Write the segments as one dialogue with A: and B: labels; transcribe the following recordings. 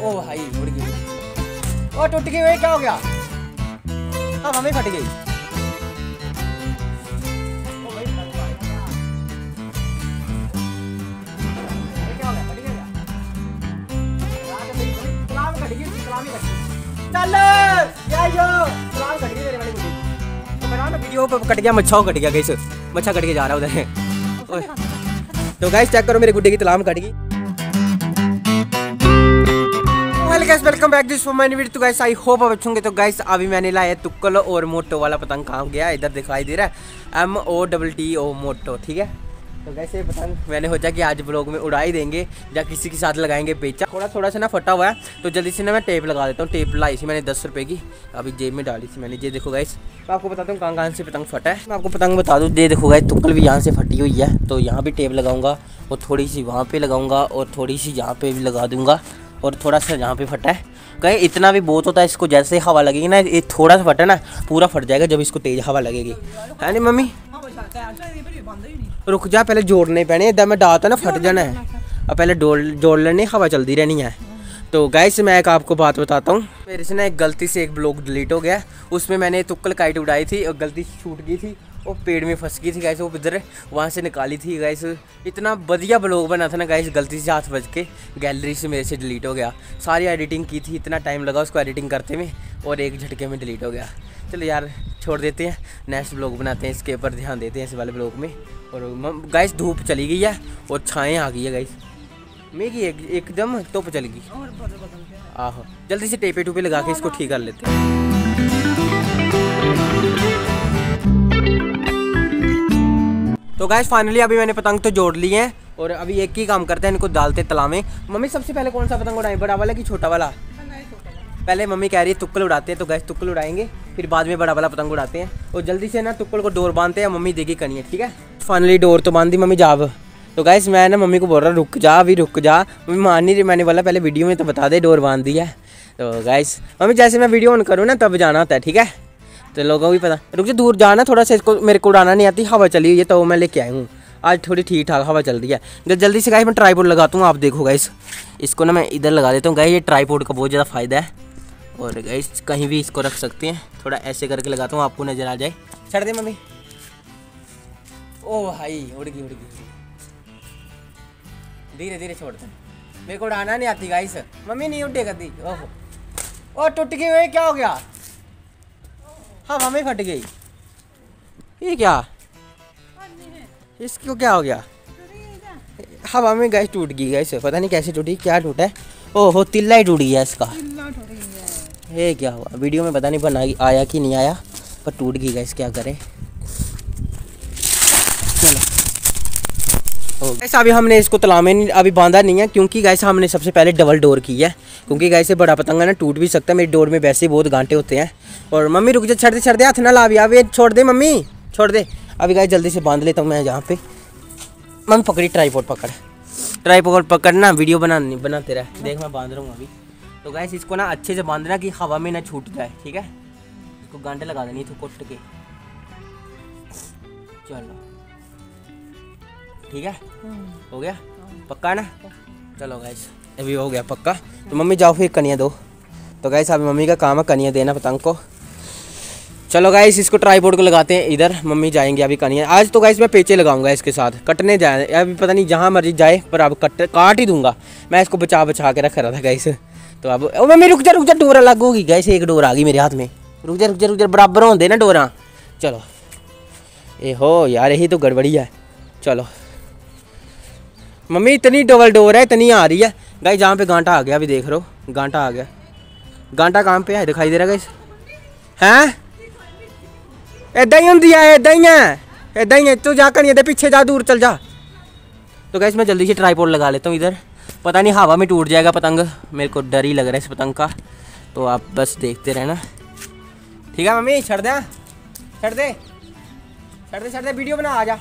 A: ओ भाई उड़ गई। ओ टूट गई क्या हो गया? फट गई। क्या हो गया? फट गई, गई। चल कट गई मेरे वाली तो वीडियो पे कट गया मच्छा कट गया गैस मच्छा कट के जा रहा है उधर। तो गाइस चेक करो मेरे गुड्डे की तलाम कट गई। Well guys welcome back this for my video तो गाइस आई होप आप अच्छे होंगे। तो गाइस अभी मैंने लाया तुक्कल और मोटो वाला पतंग कहाँ गया? इधर दिखाई दे रहा है। M O double T O motto, ठीक है? तो गाइस ये पतंग मैंने सोचा कि आज ब्लॉग में उड़ा ही देंगे, या किसी के साथ लगाएँगे बेचा। थोड़ा थोड़ा सा ना फटा हुआ है तो जल्दी से ना मैं टेप लगा देता हूँ। टेप लाई थी मैंने दस रुपये की, अभी जेब में डाली थी मैंने। ये देखो गाइस मैं आपको बताता हूँ कहाँ कहाँ से पतंग फटा है। मैं आपको पतंग बता दूँ, ये देखो गाइस तुक्कल भी यहाँ से फटी हुई है। तो यहाँ भी टेप लगाऊँगा, और थोड़ी सी वहाँ पे लगाऊँगा, और थोड़ी सी यहाँ पे भी लगा दूँगा। और थोड़ा सा यहाँ पे फटा है। कहीं, इतना भी बहुत होता है, इसको जैसे हवा लगेगी ना, ये थोड़ा सा फटा ना, पूरा फट जाएगा जब इसको तेज हवा लगेगी। है नहीं, मम्मी? रुक जा, पहले जोड़ने पैने, इधर मैं डालता ना, फट जाना है। अब पहले जोड़ लेने हवा चलती रहनी है। तो गैस मैं एक आपको बात बताता हूँ। मेरे से ना एक गलती से एक ब्लॉग डिलीट हो गया। उसमें मैंने तुक्कल काइट उड़ाई थी और गलती छूट गई थी। वो पेड़ में फंस गई थी गैस वो इधर वहाँ से निकाली थी गैस इतना बढ़िया ब्लॉग बना था ना गैस गलती से हाथ बज के। गैलरी से मेरे से डिलीट हो गया। सारी एडिटिंग की थी इतना टाइम लगा उसको एडिटिंग करते में और एक झटके में डिलीट हो गया। चलो यार छोड़ देते हैं। नेक्स्ट ब्लॉग बनाते हैं इसके ऊपर ध्यान देते हैं इस वाले ब्लॉग में। और गैस धूप चली गई है और छाएँ आ गई है मेगी एक एकदम धुप चल गई। आहो जल्दी से टेपे टूपे लगा के इसको ठीक कर लेते हैं। तो गैस फाइनली अभी मैंने पतंग तो जोड़ लिए हैं और अभी एक ही काम करते हैं, इनको डालते तलाव। में मम्मी, सबसे पहले कौन सा पतंग उड़ाएँ? बड़ा वाला कि छोटा वाला? पहले मम्मी कह रही है, तुक्कल उड़ाते हैं तो गैस तुक्कल उड़ाएँगे, फिर बाद में बड़ा वाला पतंग उड़ाते हैं। और जल्दी से ना तुक्कल को डोर बांधते हैं, मम्मी देगी कनिए, ठीक है? फाइनली डोर तो बाँध दी मम्मी, जाब। तो गैस मैं ना मम्मी को बोल रहा रुक जा, अभी रुक जा। मम्मी मान नहीं रही, मैंने बोला पहले वीडियो में तो बता दे, डोर बाँध दी है। तो गैस मम्मी, जैसे मैं वीडियो ऑन करूँ ना, तब जाना होता है, ठीक है? तो लोगों को भी पता। रुक जा, दूर जाना, थोड़ा सा इसको मेरे को उड़ाना नहीं आती, हवा चली हुई है तो मैं लेके आई हूँ। आज थोड़ी ठीक ठाक हवा चल रही है। जब जल्दी से गाइस मैं ट्राईपोर्ड लगाता हूँ आप देखो गाइस। इसको ना मैं इधर लगा देता हूँ। गाइस, ये ट्राईपोर्ड का बहुत ज़्यादा फ़ायदा है। और गाइस, कहीं भी इसको रख सकते हैं। थोड़ा ऐसे करके लगाता हूँ, आपको नज़र आ जाए। छड़ दे मम्मी। ओ भाई, उड़ गई उड़ गई धीरे धीरे छोड़ दे। मेरे को उड़ाना नहीं आती गाइस। मम्मी नहीं उठे करती ओहो। ओ, टूट गई क्या हो गया? हाँ में फट गई। ये क्या? इसको क्या हो गया? हवा में गैस टूट गई गैस पता नहीं कैसे टूटी क्या टूटा है? ओहो तिल्ला ही टूट गया इसका। ये क्या हुआ? वीडियो में पता नहीं बना आया कि नहीं आया पर टूट गई गैस क्या करें? गैस अभी हमने इसको तला में अभी बांधा नहीं है, क्योंकि गैस हमने सबसे पहले डबल डोर की है। क्योंकि गैस बड़ा पतंगा ना, टूट भी सकता है। मेरी डोर में वैसे बहुत गांठे होते हैं। और मम्मी, रुक जा, छड़ दे छड़ दे, हाथ ना ला अभी। अभी छोड़ दे मम्मी, छोड़ दे। अभी गैस जल्दी से बाँध लेता हूँ मैं यहाँ पे। मम्मी, पकड़ी ट्राईपोर्ट पकड़। ट्राईपोर्ट पकड़ ना वीडियो बना बनाते रहे। देख, मैं बाँध रहा हूँ अभी। तो गैस इसको ना अच्छे से बांधना कि हवा में ना छूट जाए, ठीक है? इसको गांठे लगा देनी तो कुट के। चलो। ठीक है? हो गया? पक्का ना? चलो गैस अभी हो गया पक्का। तो मम्मी जाओ फिर कनिया दो। तो गैस अभी मम्मी का काम है कनिया देना पतंग को। चलो गाइस इसको ट्राईपोर्ड को लगाते हैं। इधर मम्मी जाएँगे अभी कनिया। आज तो गाइस मैं पेचे लगाऊँगा इसके साथ। कटने जाए अभी पता नहीं जहाँ मर्ज़ी जाए पर अब कट काट ही दूँगा। मैं इसको बचा बचा के रख रहा था गाइस तो अब ओ मम्मी रुक जा रुक जा डोरा अलग होगी गैस एक डोर आ गई मेरे हाथ में। रुक जा रुक जा रुक जा बराबर होंगे ना डोरा। चलो। ए हो यार यही तो गड़बड़ी है। चलो। मम्मी, इतनी डबल डोर है, इतनी आ रही है। गाई जहाँ पे गांटा आ गया, अभी देख रहे हो। गांटा आ गया। गांटा कहाँ पे है? दिखाई दे रहा गाइस हैं? इदा ही होंगी है इदा ही है। इदा ही है, तू जा कर पीछे जा, दूर चल जा। तो गैस मैं जल्दी से ट्राईपोर्ड लगा लेता हूँ इधर। पता नहीं, हवा में टूट जाएगा पतंग। मेरे को डर ही लग रहा है इस पतंग का। तो आप बस देखते रहना। ठीक है मम्मी, छड़ दे। छड़ दे। छड़ दे छड़ दे, वीडियो बना, आ जा।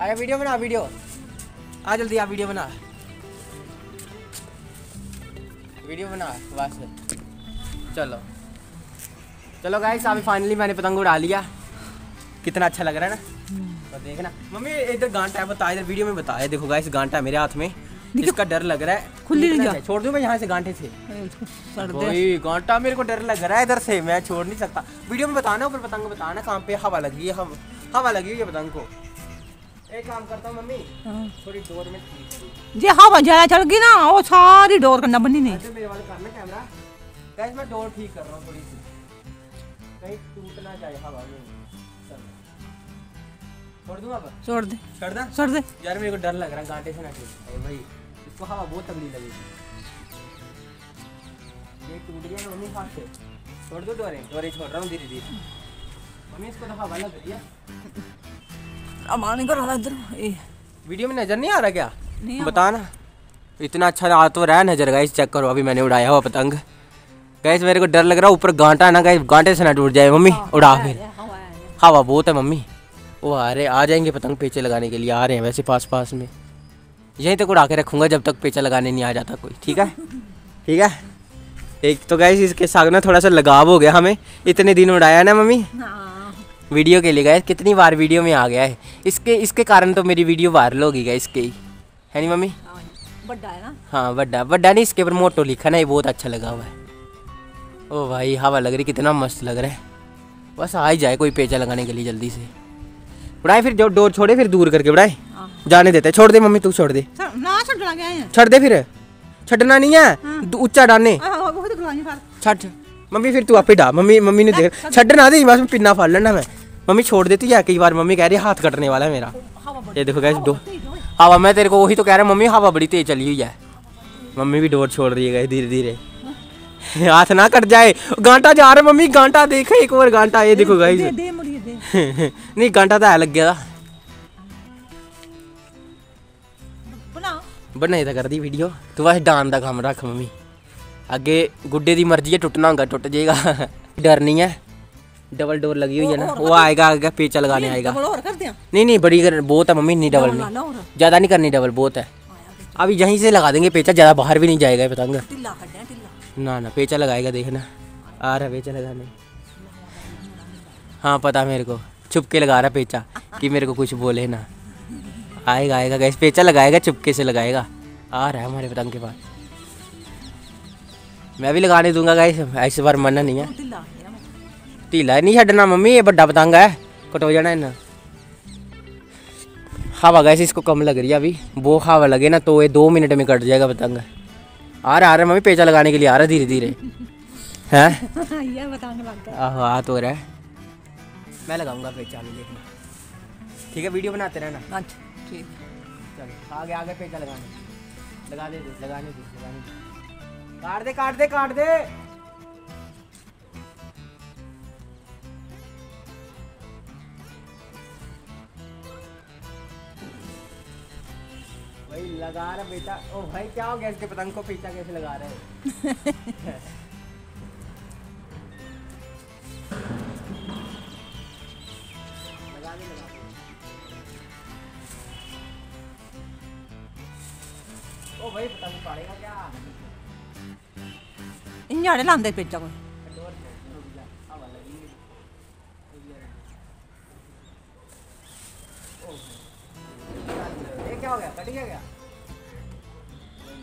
A: आया वीडियो बना, वीडियो। आ जल्दी आ वीडियो बना। वीडियो बना बस। चलो। चलो गाइस अभी फाइनली मैंने पतंग उड़ा लिया। कितना अच्छा लग रहा है ना? तो देखना। मम्मी इधर गांटा है बता इधर वीडियो में बताया। देखो गाइस गांटा है मेरे हाथ में। इसका डर लग रहा है।
B: खुली नहीं जा।
A: छोड़ दूँ मैं यहाँ से गांठे से? वही गांठा मेरे को डर लग रहा है इधर से। मैं छोड़ नहीं सकता। वीडियो में बताना ऊपर पतंग बताना। कहाँ पे? हवा लगी है हवा लगी हुई है पतंग को। एक काम करता हूँ मम्मी।
B: हाँ।
A: थोड़ी डोर में खींच
B: हवा ज़्यादा चल गई ना वो सारी डोर करना बनी नहीं
A: मेरे वाले करना कैमरा गाइस मैं डोर ठीक कर रहा हूँ थोड़ी सी। कहीं टूट ना जाए हवा में। छोड़ दूँ अब?
B: छोड़ दे।
A: छोड़ दा?
B: छोड़ दे।
A: यार मेरे को डर लग रहा है गांठे से ना जाए। भाई इसको हवा बहुत तगड़ी लगेगी। ये टूट गया ना मम्मी हाथ से। छोड़ दो डोरे। डोरे छोड़ रहा हूँ धीरे धीरे मम्मी इसको तो हवा लग रही है।
B: अब आने को रहा इधर।
A: वीडियो में नज़र नहीं आ रहा क्या?
B: नहीं
A: बता ना। इतना अच्छा आ तो रहा है नज़र गाइस चेक करो अभी मैंने उड़ाया हुआ पतंग। गाइस मेरे को डर लग रहा है ऊपर गांटा ना गाइस गांटे से ना टूट जाए मम्मी उड़ा फिर।
B: हवा
A: बहुत है मम्मी। वो आ रहे आ जाएँगे पतंग पेचे लगाने के लिए आ रहे हैं वैसे पास पास में। यहीं तक उड़ा के रखूँगा जब तक पेचा लगाने नहीं आ जाता कोई ठीक है? ठीक है? एक तो गाइस इसके साथ ना थोड़ा सा लगाव हो गया हमें। इतने दिन उड़ाया ना मम्मी?
B: हाँ।
A: वीडियो के लिए गए कितनी बार वीडियो में आ गया है? इसके इसके कारण तो मेरी वीडियो वायरल होगी गई इसके ही। है नहीं मम्मी?
B: हाँ, बड्डा है ना?
A: हाँ बड्डा। बड्डा नहीं इसके ऊपर मोटो लिखा ना ये बहुत अच्छा लगा हुआ है। ओ भाई हवा लग रही कितना मस्त लग रहा है। बस आ ही जाए कोई पेचा लगाने के लिए जल्दी से। उड़ाए फिर जो डोर छोड़े फिर दूर करके उड़ाए
B: हाँ।
A: जाने देते छोड़ दे मम्मी तू छोड़ दे।
B: ना छोड़ हैं?
A: छोड़ दे फिर। छटना नहीं है।
B: तो गलानी फाड़।
A: छट। मम्मी फिर तू आपे डा मम्मी मम्मी ने देख ना दे बस पिन्ना फाड़ लेना मैं। मम्मी छोड़ देती है कई बार। मम्मी कह रही है हाथ कटने वाला है मेरा। ये देखो गैस
B: डो
A: हवा मैं तेरे को वही तो कह रहा हूँ मम्मी हवा बड़ी तेज चली हुई है। मम्मी भी डोर छोड़ रही है धीरे धीरे हाथ ना कट जाए। गांटा जा रहा मम्मी गांटा देख एक और गांटा ये देखो गाइस नहीं गांटा तो है लग गया। बनाई तो कर दी वीडियो तू बस डांस का काम रख मम्मी। अगे गुडे की मर्ज़ी है टुटना होगा टुट जाएगा। डर नहीं है। डबल डोर लगी हुई है ना वो आएगा आएगा पेचा लगाने आएगा। नहीं नहीं बड़ी कर, बहुत है मम्मी नहीं डबल नहीं। ज़्यादा नहीं करनी डबल बहुत है। अभी यहीं से लगा देंगे पेचा ज़्यादा बाहर भी नहीं जाएगा पतंग।
B: टिल्ला
A: ना ना पेचा लगाएगा देखना। आ रहा पेचा लगाने। हाँ पता मेरे को। छुपके लगा रहा है पेचा कि मेरे को कुछ बोले ना। आएगा आएगा गैस पेचा लगाएगा चुपके से लगाएगा। आ रहा है हमारे पतंग के पास। मैं भी लगाने दूँगा गैस ऐसे बार मना नहीं है। ढीला नहीं छड़ना मम्मी ये बड़ा पतंग है कट हो जाना इन्ना हवा गैस इसको कम लग रही है अभी वो हवा लगे ना तो ये दो मिनट में कट जाएगा पतंग आ रहा आ रहा मम्मी पेचा लगाने के लिए आ रहा धीरे धीरे है आहो आ तो रहा है मैं लगाऊँगा पेचा में देखना ठीक है वीडियो बनाते रहना
B: ठीक
A: चलो आगे आगे पेचा लगाने लगा दे, लगाने दे लगाने दे काट दे काट दे काट दे भाई लगा रहा बेटा। ओ भाई क्या हो गया? इसके पतंग को पेचा कैसे लगा रहे हो? लगा दे लगा दे ओ भाई पतंग पाड़ेगा क्या?
B: इन झाड़े लांदे पेचा को
A: क्या हो गया? कट गया क्या?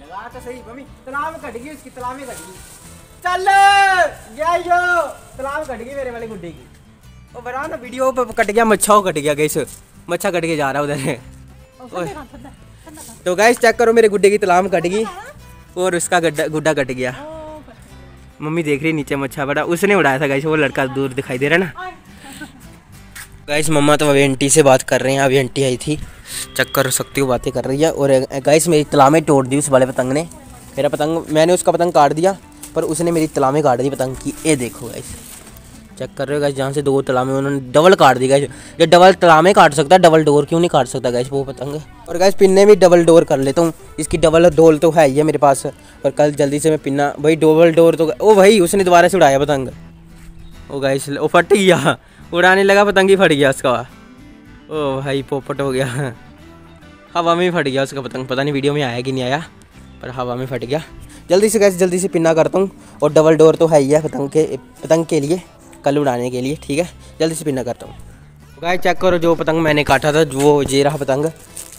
A: लगा तो सही मम्मी में कट गई उसकी में कट गई। चल गया यो कट गई मेरे वाले गुड्डे की। ना वीडियो पे कट गया मच्छा कट गया मच्छा कट के जा रहा उधर। तो गाइस चेक करो मेरे गुड्डे की तालाब कट गई और उसका गड्ढा गुड्डा कट गया। मम्मी देख रही नीचे मच्छा बड़ा उसने उड़ाया था गाइस वो लड़का दूर दिखाई दे रहा ना। गाइस मम्मा तो अभी आंटी से बात कर रहे हैं। अभी आंटी आई थी। चेक कर सकती हो, बातें कर रही है। और गाइस मेरी तलामें तोड़ दी उस वाले पतंग ने। मेरा पतंग, मैंने उसका पतंग काट दिया, पर उसने मेरी तलामें काट दी पतंग की। ये देखो गाइस चेक कर रहे हो गाइस जहाँ से दो तलामें उन्होंने डबल काट दी गाइस ये डबल तलामें काट सकता डबल डोर क्यों नहीं काट सकता गाइस वो पतंग? और गाइस पिन्ने भी डबल डोर कर लेता हूँ। इसकी डबल डोल तो है ही है मेरे पास। और कल जल्दी से मैं पिन्ना, भाई डबल डोर तो ओ, भाई, उसने दोबारा से उड़ाया पतंग। ओ गाइस वो फट गया। उड़ाने लगा, पतंग ही फट गया उसका। ओ भाई, पोपट हो गया। हवा में फट गया उसका पतंग। पता नहीं वीडियो में आया कि नहीं आया, पर हवा में फट गया। जल्दी से गैस जल्दी से पिन्ना करता हूँ। और डबल डोर तो है ही है पतंग के पतंग के लिए, कल उड़ाने के लिए, ठीक है? जल्दी से पिन्ना करता हूँ। गाय चेक करो जो पतंग मैंने काटा था वो ये रहा पतंग।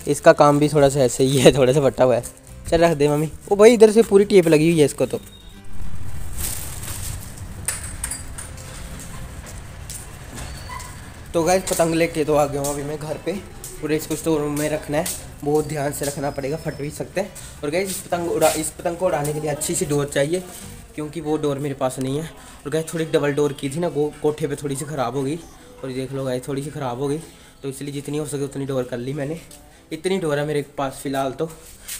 A: इसका काम भी थोड़ा सा ऐसे ही है, थोड़ा सा फटा हुआ है। चल रख दे मम्मी। ओ भाई, इधर से पूरी टेप लगी हुई है इसको तो। तो गैस पतंग लेके तो आ गया हूँ अभी मैं घर पे। पूरे इसको स्टोर रूम में रखना है। बहुत ध्यान से रखना पड़ेगा, फट भी सकते। हैं और गैस इस पतंग उड़ा, इस पतंग को उड़ाने के लिए अच्छी सी डोर चाहिए, क्योंकि वो डोर मेरे पास नहीं है। और गैस थोड़ी डबल डोर की थी ना, वो कोठे पे थोड़ी सी ख़राब हो गई। और देख लो गैस थोड़ी सी ख़राब हो गई। तो इसलिए जितनी हो सके उतनी डोर कर ली मैंने। इतनी डोर है मेरे पास फ़िलहाल तो।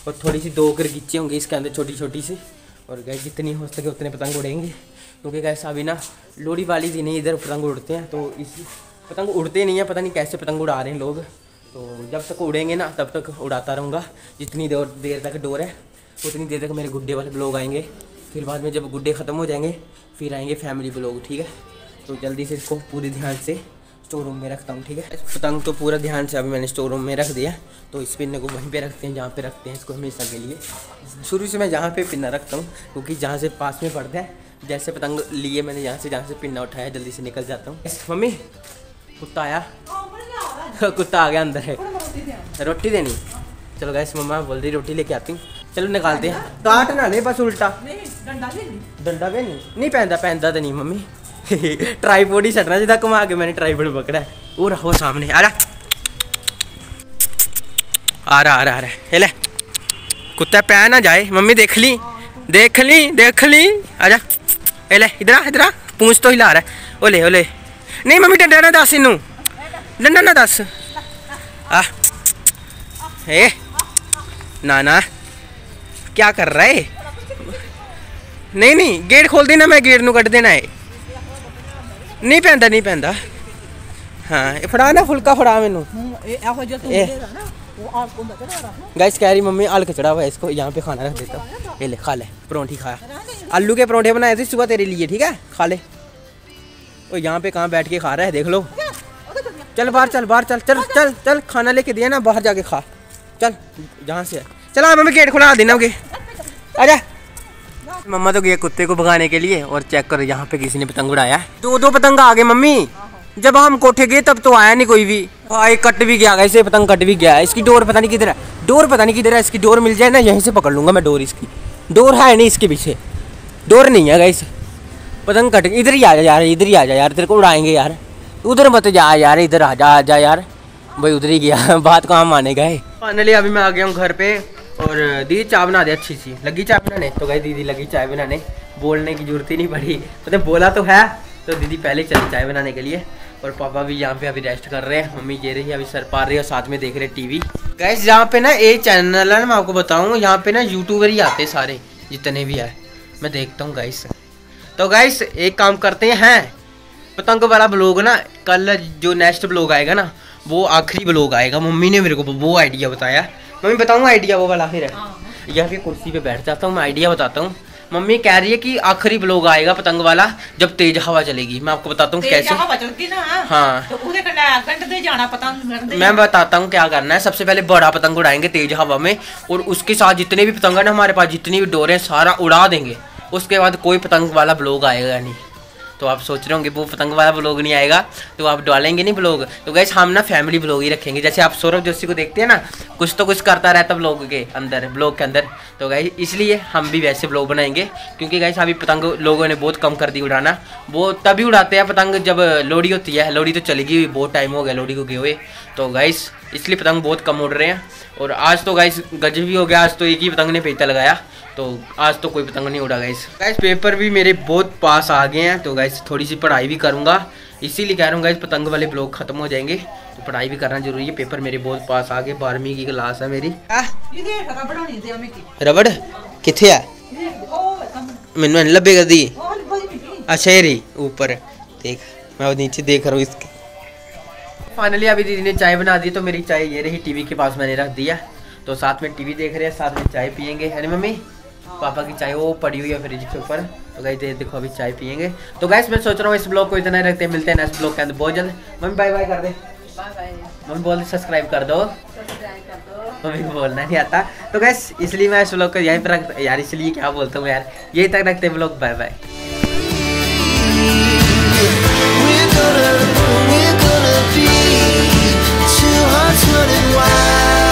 A: और थोड़ी सी दो कर गिच्चे होंगे इसके अंदर छोटी छोटी सी। और गैस जितनी हो सके उतने पतंग उड़ेंगे। क्योंकि गैस अभी ना, लोहड़ी वाली दिन ही इधर पतंग उड़ते हैं तो इस पतंग उड़ते नहीं है, पता नहीं कैसे पतंग उड़ा रहे हैं लोग। तो जब तक उड़ेंगे ना, तब तक उड़ाता रहूँगा। जितनी देर देर तक डोर है, उतनी देर तक मेरे गुड्डे वाले ब्लॉग आएँगे। फिर बाद में जब गुड्डे ख़त्म हो जाएँगे, फिर आएँगे फैमिली ब्लॉग ठीक है? तो जल्दी से इसको पूरी ध्यान से स्टोर रूम में रखता हूँ, ठीक है? पतंग तो पूरा ध्यान से अभी मैंने स्टोर रूम में रख दिया। तो इस पिन्ने को वहीं पे रखते हैं, जहाँ पे रखते हैं इसको हमेशा के लिए। शुरू से मैं जहाँ पे पिन्ना रखता हूँ, क्योंकि जहाँ से पास में पड़ता है, जैसे पतंग लिए मैंने यहाँ से, जहाँ से पिन्ना उठाया, जल्दी से निकल जाता हूँ। मम्मी। कुत्ता आया। कुत्ता आ गया अंदर है। रोटी देनी। चलो गैस मम्मा बोल रही रोटी लेके आती हूँ। चलो निकालते हैं। काट ना ले बस उल्टा। डंडा भी नहीं। नहीं पहनता पहनता तो नहीं मम्मी। ट्राईपोर्ड ही छटना जिदा घुमा के मैंने ट्राईपोर्ड पकड़ा है। वो रहो सामने। आ रहा आ रहा आ रहा आ रहा। है ले। कुत्ता पै ना जाए। मम्मी देख ली। देख ली देख ली। आजा ले इधर इधर पूछ तो हिला रहा है। ओले ओले। नहीं मम्मी डंडा ना दस इनू डंडा ना दस आ ए ना ना क्या कर रहा है नहीं नहीं गेट खोल देना मैं गेट ਨੂੰ ਕੱਢ ਦੇਣਾ ਹੈ ਨਹੀਂ ਪੈਂਦਾ ਨਹੀਂ ਪੈਂਦਾ ਹਾਂ ਇਹ ਫੜਾ ਨਾ ਫੁਲਕਾ ਫੜਾ ਮੈਨੂੰ
B: ਇਹ ਇਹੋ ਜਿਹਾ ਤੂੰ
A: ਇਹ।
B: ਦੇਦਾ ਨਾ ਉਹ ਆਪ ਕੋਲ ਬਚਦਾ रहा
A: गाइस कह रही मम्मी आल खचड़ा हुआ है इसको यहाँ पे खाना रख देता हूँ ये ले खा ले परोंठी खाया आलू के परोंठे बनाए थे सुबह तेरे लिए ठीक है खा ले ओ यहाँ पे कहाँ बैठ के खा रहा है? देख लो। चल बाहर चल बाहर चल चल चल चल खाना लेके दिया ना बाहर जाके खा। चल जहाँ से चल हाँ मम्मी गेट खुला देना ओके आजा। मम्मा तो गए कुत्ते को भगाने के लिए और चेक करो यहाँ पे किसी ने पतंग उड़ाया। दो दो पतंग आ गए मम्मी। जब हम कोठे गए तब तो आया नहीं कोई भी। एक कट भी गया ऐसे पतंग कट भी गया इसकी डोर पता नहीं किधर है। डोर पता नहीं किधर है इसकी डोर मिल जाए ना यहीं से पकड़ लूँगा मैं डोर इसकी। डोर है नहीं इसके पीछे। डोर नहीं है गाइस पतंग कट, इधर ही आ जा यार, इधर ही आ जा यार, तेरे को उड़ाएँगे यार। उधर मत जा यार, इधर आ जा आ जा यार। भाई, उधर ही गया, बात कहाँ मानेगा फाइनली अभी मैं आ गया हूँ घर पे, और दीदी चाय बना दे अच्छी सी। लगी चाय बनाने? तो गई दीदी, लगी चाय बनाने। बोलने की ज़रूरत ही नहीं पड़ी। मतलब बोला तो है तो दीदी पहले चली चाय बनाने के लिए। और पापा भी यहाँ पे अभी रेस्ट कर रहे हैं। मम्मी ये रही, अभी सर पा रही है और साथ में देख रहे टीवी गैस यहाँ पे ना एक चैनल है ना, मैं आपको बताऊँ, यहाँ पे ना यूट्यूबर ही आते सारे, जितने भी है। मैं देखता हूँ गाइस तो गाइस एक काम करते हैं। पतंग वाला ब्लॉग ना कल जो नेक्स्ट ब्लॉग आएगा ना वो आखिरी ब्लॉग आएगा। मम्मी ने मेरे को वो आइडिया बताया। मम्मी बताऊँ आइडिया वो वाला फिर। या फिर कुर्सी पे बैठ जाता हूँ मैं आइडिया बताता हूँ। मम्मी कह रही है कि आखिरी ब्लॉग आएगा पतंग वाला जब तेज हवा चलेगी। मैं आपको बताता हूँ कैसे। हाँ।
B: तो
A: मैं बताता हूँ क्या करना है। सबसे पहले बड़ा पतंग उड़ाएँगे तेज हवा में और उसके साथ जितने भी पतंग है ना हमारे पास जितनी भी डोरे सारा उड़ा देंगे। उसके बाद कोई पतंग वाला ब्लॉग आएगा नहीं। तो आप सोच रहे होंगे, वो पतंग वाला ब्लॉग नहीं आएगा तो आप डालेंगे नहीं ब्लॉग तो गैस हम ना फैमिली ब्लॉग ही रखेंगे। जैसे आप सौरभ जोशी को देखते हैं ना, कुछ तो कुछ करता रहता ब्लॉग के अंदर ब्लॉग के अंदर। तो गैस इसलिए हम भी वैसे ब्लॉग बनाएँगे, क्योंकि गैस अभी पतंग लोगों ने बहुत कम कर दी उड़ाना। वो तभी उड़ाते हैं पतंग जब लोहड़ी होती है। लोहड़ी तो चलेगी हुई बहुत टाइम हो गया लोहड़ी को गए हुए। तो गैस इसलिए पतंग बहुत कम उड़ रहे हैं। और आज तो गाइस गजब भी हो गया आज तो एक ही पतंग ने पेता लगाया तो आज तो कोई पतंग नहीं उड़ा गाइस गाइस पेपर भी मेरे बहुत पास आ गए हैं तो गाइस थोड़ी सी पढ़ाई भी करूँगा। इसीलिए कह रहा हूँ गाइस पतंग वाले ब्लॉग खत्म हो जाएँगे तो पढ़ाई भी करना ज़रूरी है। पेपर मेरे बहुत पास आ गए बारहवीं की क्लास है मेरी। रबड़ कितने है? मैंने लबे कर दी अच्छा ये रही ऊपर। देख मैं नीचे देख रहा हूँ इसके। फाइनली अभी दीदी ने चाय बना दी तो मेरी चाय ये रही टीवी के पास मैंने रख दिया तो साथ में टीवी देख रहे हैं साथ में चाय पियेंगे। है मम्मी? पापा की चाय वो पड़ी हुई है फ्रिज के ऊपर। तो गाइस ये देखो अभी चाय पियेंगे। तो गाइस मैं सोच रहा हूँ इस ब्लॉग को इतना ही रखते हैं मिलते हैं नेक्स्ट ब्लॉग के अंदर। बहुत जल्द। मम्मी बाय बाय कर दे। मम्मी बोल सब्सक्राइब कर दो। मम्मी को बोलना नहीं आता। तो गैस इसलिए मैं इस ब्लॉग को यहीं पर रख यार इसलिए क्या बोलता हूँ यार। यहीं तक रखते हैं blog bye bye
C: We're hearts running wild.